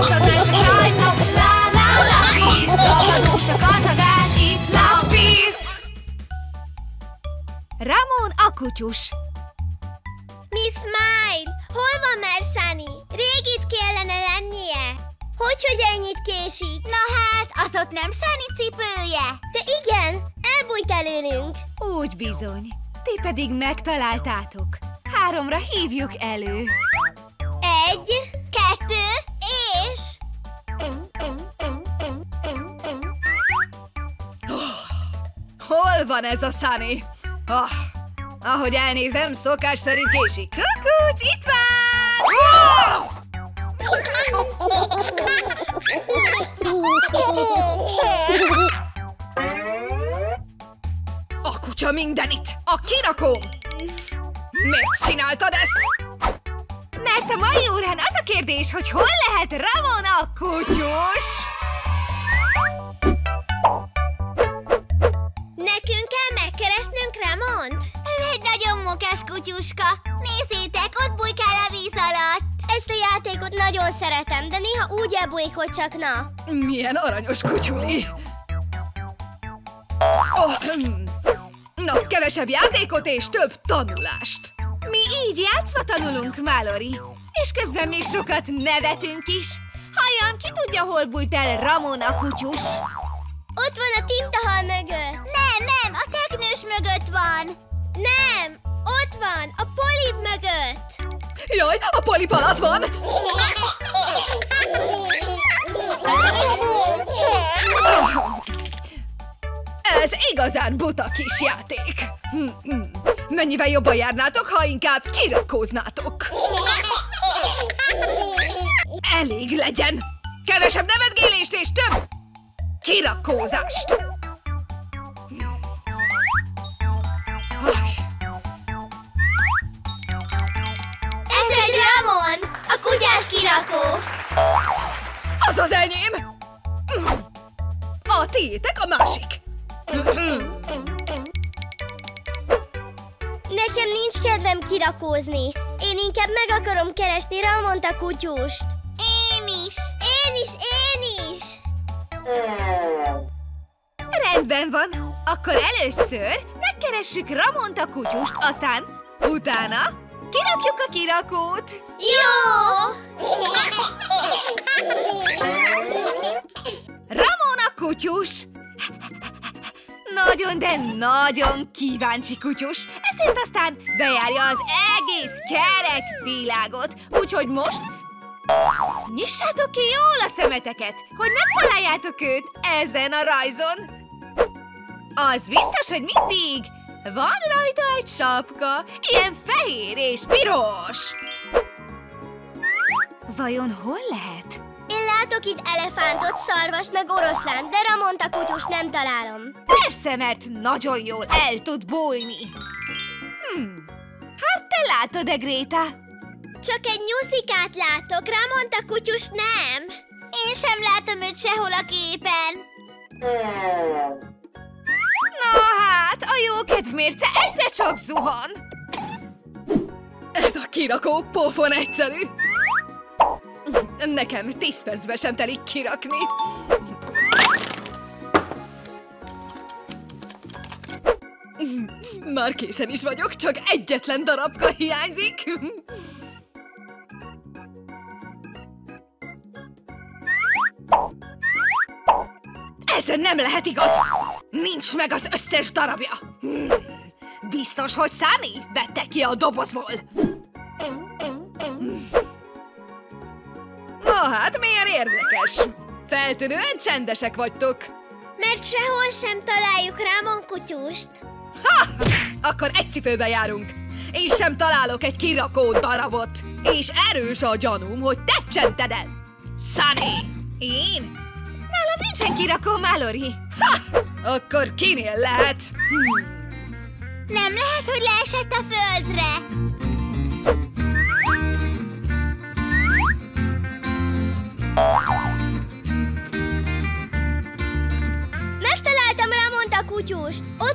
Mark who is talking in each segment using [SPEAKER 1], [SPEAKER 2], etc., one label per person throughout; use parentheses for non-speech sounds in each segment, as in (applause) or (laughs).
[SPEAKER 1] arcodnál csak rajta Lá, lá, lá, víz a kacagás, itt lá víz
[SPEAKER 2] Ramon a kutyus.
[SPEAKER 3] Miss Smile, hol van már Sunny? Rég itt kellene lennie. Hogy, hogy ennyit késik? Na hát, az ott nem Sunny cipője. De igen, elbújt előlünk.
[SPEAKER 2] Úgy bizony. Ti pedig megtaláltátok. Háromra hívjuk elő. Hol van ez a Sunny? Oh, ahogy elnézem, szokás szerint késik. Kukucs, itt van! Oh! A kutya mindenit! A kirakó! Miért csináltad ezt? Mert a mai órán az a kérdés, hogy hol lehet Ramon a kutyus?
[SPEAKER 3] Nagyon mokás kutyuska. Nézzétek, ott bujkál a víz alatt. Ezt a játékot nagyon szeretem, de néha úgy elbújik, hogy csak na.
[SPEAKER 2] Milyen aranyos kutyuli! Oh, (clears throat) na, kevesebb játékot és több tanulást! Mi így játszva tanulunk, Mallory. És közben még sokat nevetünk is. Halljam, ki tudja, hol bújt el Ramon a kutyus?
[SPEAKER 3] Ott van a tintahal mögött. Nem, nem, a teknős mögött van. Nem, ott van, a polip mögött.
[SPEAKER 2] Jaj, a polip alatt van! Ez igazán buta kis játék. Hm, hm. Mennyivel jobban járnátok, ha inkább kirakóznátok. Elég legyen! Kevesebb nevetgélést és több kirakózást! Az enyém! A tiétek a másik!
[SPEAKER 3] Nekem nincs kedvem kirakózni. Én inkább meg akarom keresni Ramont a kutyust. Én is. Én is, én is.
[SPEAKER 2] Rendben van. Akkor először megkeressük Ramont a kutyust, aztán utána kirakjuk a kirakót.
[SPEAKER 3] Jó!
[SPEAKER 2] Kutyus! Nagyon, de nagyon kíváncsi kutyus, ezért aztán bejárja az egész kerek világot. Úgyhogy most nyissátok ki jól a szemeteket, hogy megtaláljátok őt ezen a rajzon. Az biztos, hogy mindig van rajta egy sapka, ilyen fehér és piros. Vajon hol lehet?
[SPEAKER 3] Én látok itt elefántot, szarvast, meg oroszlán, de Ramont a kutyus nem találom.
[SPEAKER 2] Persze, mert nagyon jól el tud bújni. Hm, hát te látod-e, Gréta?
[SPEAKER 3] Csak egy nyuszikát látok, Ramont a kutyus nem. Én sem látom őt sehol a képen.
[SPEAKER 2] Na hát, a jó kedvmérce egyre csak zuhan. Ez a kirakó pofon egyszerű. Nekem tíz percbe sem telik kirakni. Már készen is vagyok, csak egyetlen darabka hiányzik. Ezen nem lehet igaz! Nincs meg az összes darabja! Biztos, hogy Száni vette ki a dobozból? Na hát, milyen érdekes! Feltűnően csendesek vagytok!
[SPEAKER 3] Mert sehol sem találjuk Ramon kutyust.
[SPEAKER 2] Ha! Akkor egy cipőbe járunk! Én sem találok egy kirakó darabot! És erős a gyanúm, hogy te csented el! Sunny! Én? Nálam nincsen kirakó, Mallory! Ha! Akkor kinél lehet? Hmm.
[SPEAKER 3] Nem lehet, hogy leesett a földre.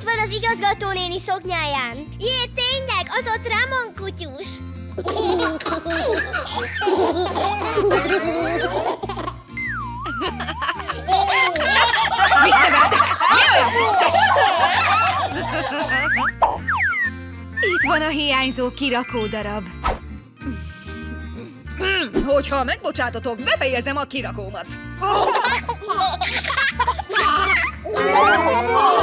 [SPEAKER 3] van az igazgatónéni szoknyáján. Jé, tényleg, az ott Ramon kutyus.
[SPEAKER 2] Itt van a hiányzó kirakó darab. Hogyha megbocsátotok, befejezem a kirakómat. (laughs)